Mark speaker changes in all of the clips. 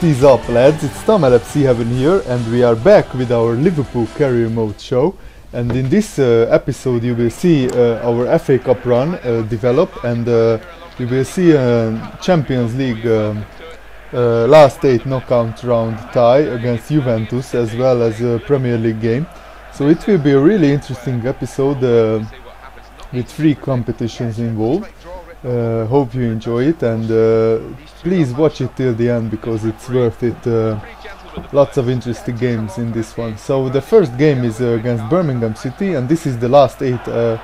Speaker 1: What is up lads, it's Tom LFC Heaven here and we are back with our Liverpool Career Mode show and in this uh, episode you will see uh, our FA Cup run uh, develop and uh, you will see a Champions League um, uh, last 8 knockout round tie against Juventus as well as a Premier League game. So it will be a really interesting episode uh, with three competitions involved. Uh, hope you enjoy it and uh, please watch it till the end because it's worth it. Uh, lots of interesting games in this one. So the first game is uh, against Birmingham City and this is the last eight uh,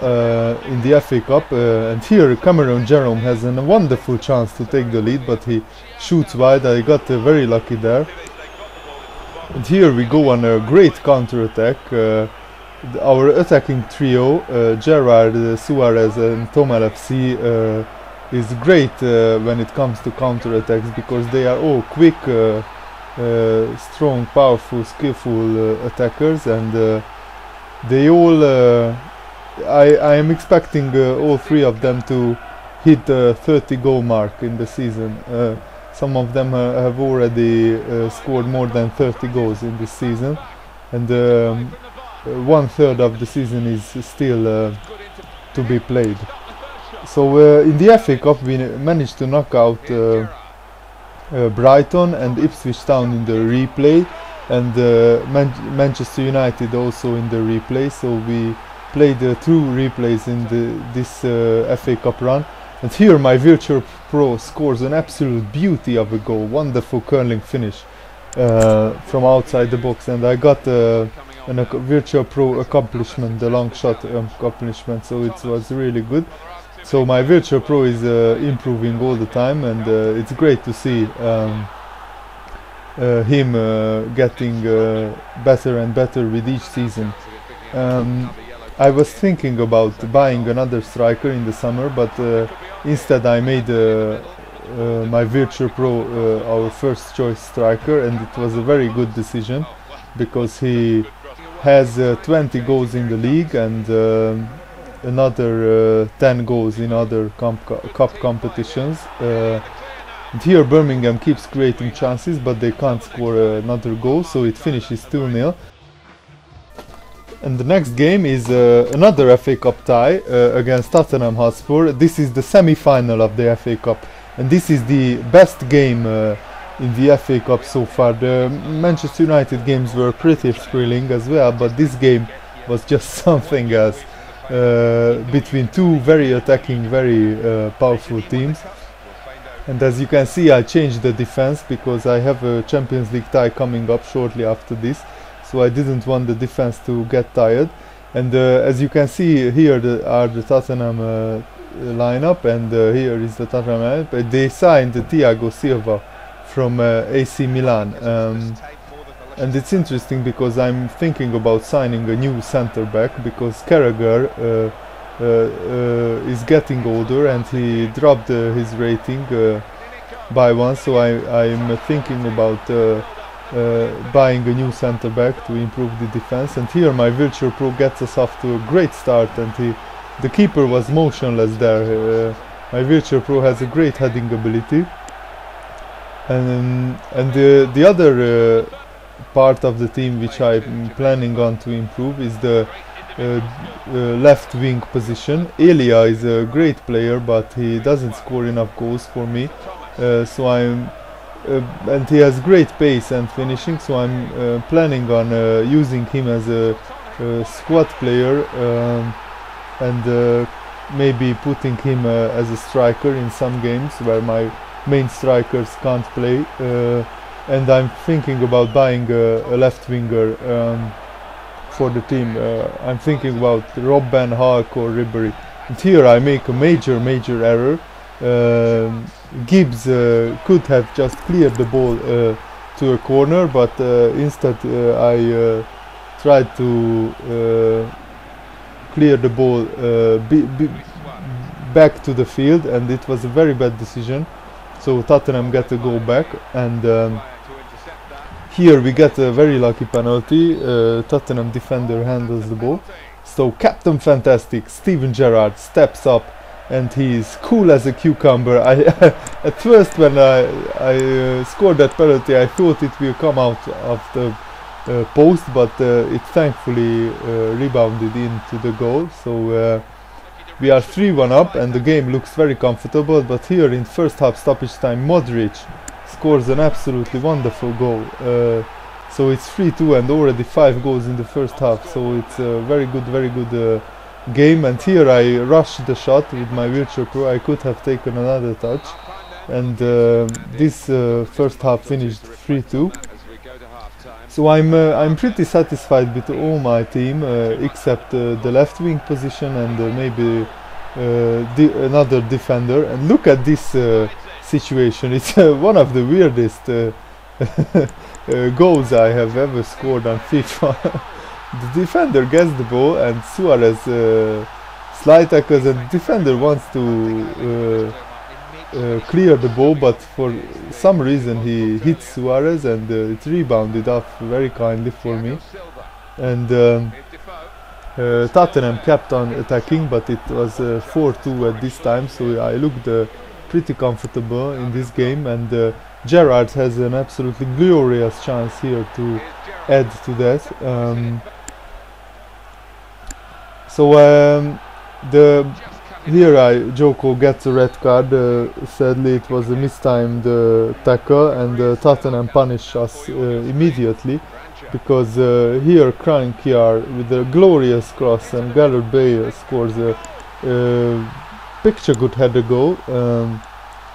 Speaker 1: uh, in the FA Cup and here Cameron Jerome has a wonderful chance to take the lead but he shoots wide. I got very lucky there. And here we go on a great counter attack th- our attacking trio, uh, Gerrard, uh, Suarez, and Tom LFC, uh, is great uh, when it comes to counter attacks because they are all quick, uh, uh, strong, powerful, skillful uh, attackers, and they all. I, I am expecting all three of them to hit the 30 goal mark in the season. Some of them have already scored more than 30 goals in this season, and um, one third of the season is still uh, to be played. So uh, in the FA Cup we managed to knock out uh, uh, Brighton and Ipswich Town in the replay, and uh, Man- Manchester United also in the replay. So we played uh, two replays in the, this uh, FA Cup run. And here my Virtual Pro scores an absolute beauty of a goal, wonderful curling finish uh, from outside the box, and I got. Uh, an virtual pro accomplishment, the long shot accomplishment. So it was really good. So my virtual pro is uh, improving all the time, and uh, it's great to see um, uh, him uh, getting uh, better and better with each season. Um, I was thinking about buying another striker in the summer, but uh, instead I made my virtual pro our first choice striker, and it was a very good decision because he has uh, 20 goals in the league and um another uh, 10 goals in other cup competitions. Uh, and here Birmingham keeps creating chances, but they can't score uh, another goal, so it finishes 2 0. And the next game is uh, another FA Cup tie uh, against Tottenham Hotspur. This is the semi-final of the FA Cup, and this is the best game uh, in the FA Cup so far. The Manchester United games were pretty thrilling as well, but this game was just something else. Uh, between two very attacking, very uh, powerful teams. And as you can see, I changed the defense because I have a Champions League tie coming up shortly after this, so I didn't want the defense to get tired. And uh, as you can see here the, are the Tottenham uh, lineup, and uh, here is the Tottenham lineup. They signed Thiago Silva from uh, AC Milan. Um, and it's interesting because I'm thinking about signing a new center back because Carragher uh, uh, uh, is getting older and he dropped uh, his rating uh, by one. So I, I'm thinking about buying a new center back to improve the defense. And here my Virtual Pro gets us off to a great start and he, the keeper was motionless there. My Virtual Pro has a great heading ability. And, and the, the other uh, part of the team which I'm planning on to improve is the uh, uh, left wing position. Elia is a great player, but he doesn't score enough goals for me. Uh, so I'm uh, and he has great pace and finishing. So I'm uh, planning on using him as a, squad player um, and maybe putting him as a striker in some games where my main strikers can't play. Uh, and I'm thinking about buying a, a left winger um, for the team. Uh, I'm thinking about Robben, Hulk or Ribery. And here I make a major, major error. Um, Gibbs uh, could have just cleared the ball uh, to a corner, but uh, instead I tried to clear the ball uh, back to the field, and it was a very bad decision. So Tottenham get a goal back, and um, here we get a very lucky penalty. Uh, Tottenham defender handles the ball. So Captain Fantastic Steven Gerrard steps up and he's cool as a cucumber. I at first when I I uh, scored that penalty, I thought it will come out of the uh, post, but uh, it thankfully uh, rebounded into the goal. So uh, we are 3-1 up, and the game looks very comfortable. But here in first half stoppage time, Modric scores an absolutely wonderful goal. Uh, so it's 3-2 and already five goals in the first half. So it's a very good, very good game and here I rushed the shot with my wheelchair pro I could have taken another touch and uh, this uh, first half finished 3-2 so I'm uh, I'm pretty satisfied with all my team uh, except uh, the left wing position and maybe another defender. And look at this situation. It's one of the weirdest goals I have ever scored on FIFA. The defender gets the ball and Suarez uh, slide tackles and the defender wants to uh, uh, clear the ball but for some reason he hits Suarez and uh, it rebounded off very kindly for me. And um, uh, Tottenham kept on attacking but it was 4-2 uh, at this time so I looked pretty comfortable in this game. And Gerrard has an absolutely glorious chance here to add to that. Um, so um, the here I Joko gets a red card. Uh, sadly, it was a mistimed uh, tackle, and uh, Tottenham punish us uh, immediately because uh, here Kiar with a glorious cross and Gareth Bale scores a, picture good header goal. Um,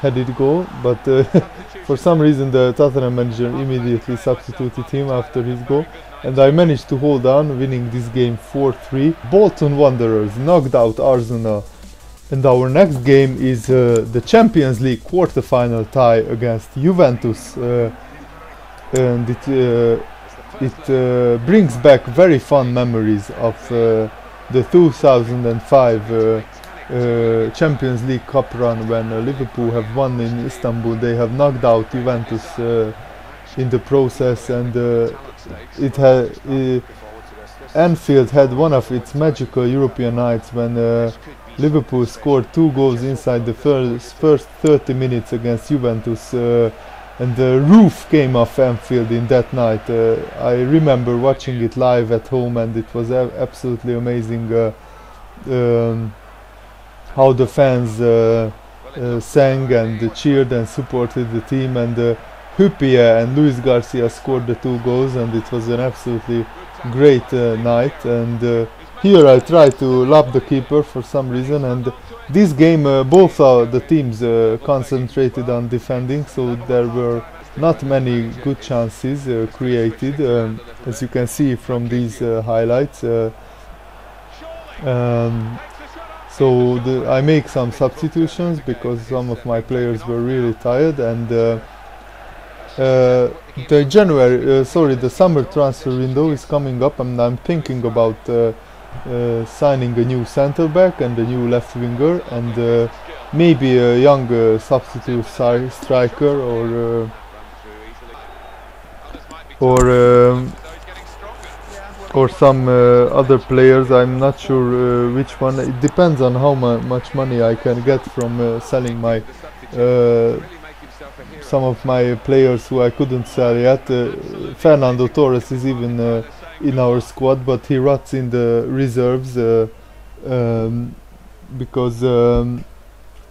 Speaker 1: headed goal, but uh, for some reason the Tottenham manager immediately substituted him after his goal and I managed to hold on, winning this game 4-3. Bolton Wanderers knocked out Arsenal and our next game is uh, the Champions League quarter-final tie against Juventus uh, and it, uh, it uh, brings back very fun memories of uh, the 2005 uh, Champions League Cup run when uh, Liverpool have won in Istanbul. They have knocked out Juventus uh, in the process, and it had. Anfield had one of its magical European nights when Liverpool scored two goals inside the first, first 30 minutes against Juventus uh, and the roof came off Anfield in that night. Uh, I remember watching it live at home and it was absolutely amazing. Uh, um, how the fans uh, uh, sang and cheered and supported the team and uh, Hyypiä and Luis Garcia scored the two goals and it was an absolutely great uh, night and here I tried to love the keeper for some reason and this game uh, both the teams concentrated on defending so there were not many good chances created um, as you can see from these highlights um, so the, I make some substitutions because some of my players were really tired and uh, uh, the January, uh, sorry, the summer transfer window is coming up and I'm thinking about uh, uh, signing a new center back and a new left winger and uh, maybe a young substitute striker or or um, or some uh, other players. I'm not sure uh, which one. It depends on how much money I can get from uh, selling my some of my players who I couldn't sell yet. Fernando Torres is even in our squad but he rots in the reserves um, because um,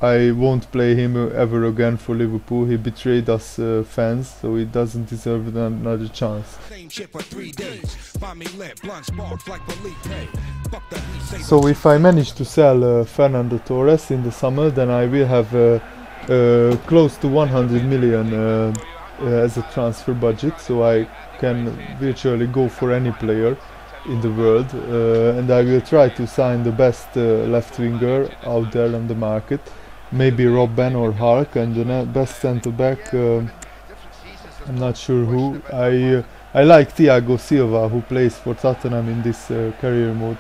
Speaker 1: I won't play him ever again for Liverpool. He betrayed us uh, fans, so he doesn't deserve another chance. So if I manage to sell uh, Fernando Torres in the summer, then I will have uh, uh close to 100 million uh, uh, as a transfer budget, so I can virtually go for any player in the world, and I will try to sign the best left winger out there on the market maybe Robben or Hulk, and the best centre back. Uh, I'm not sure who. I uh, I like Thiago Silva, who plays for Tottenham in this uh, career mode.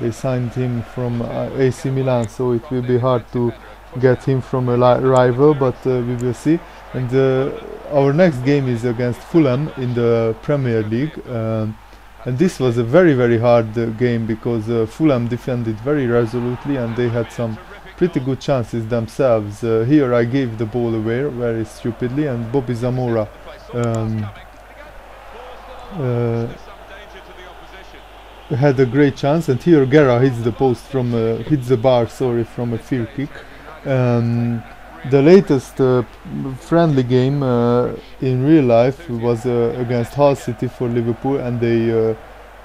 Speaker 1: They signed him from uh, AC Milan, so it will be hard to get him from a rival, but uh, we will see. And uh, our next game is against Fulham in the Premier League. Um, and this was a very very hard game because Fulham defended very resolutely and they had some pretty good chances themselves. Uh, here I gave the ball away very stupidly, and Bobby Zamora um, uh, had a great chance. And here Guerra hits the post from uh, hits the bar, sorry, from a free kick. Um, the latest uh, friendly game uh, in real life was uh, against Hull City for Liverpool, and they uh,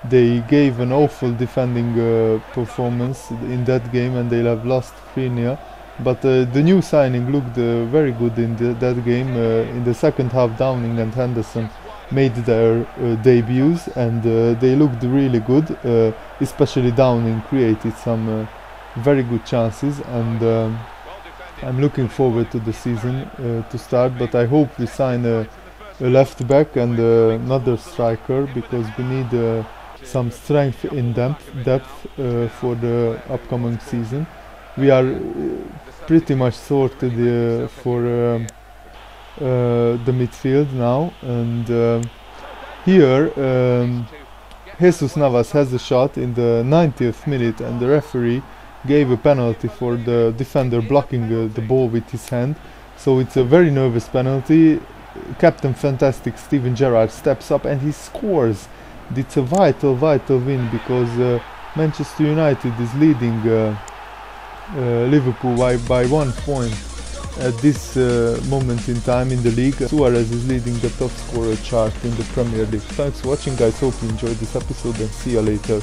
Speaker 1: they gave an awful defending uh, performance in that game, and they have lost 3-0. But uh, the new signing looked very good in the, that game. in the second half, Downing and Henderson made their debuts, and they looked really good. especially Downing created some very good chances, and. Um, I'm looking forward to the season uh, to start, but I hope we sign a, a left back and uh, another striker because we need uh, some strength in depth, depth uh, for the upcoming season. We are uh, pretty much sorted uh, for um, the midfield now, and here um, Jesus Navas has a shot in the 90th minute, and the referee gave a penalty for the defender blocking uh, the ball with his hand. So it's a very nervous penalty. Captain Fantastic Steven Gerrard steps up and he scores. It's a vital, vital win because uh, Manchester United is leading uh, uh Liverpool by, by one point at this uh, moment in time in the league. Suarez is leading the top scorer chart in the Premier League. Thanks for watching guys, hope you enjoyed this episode and see you later.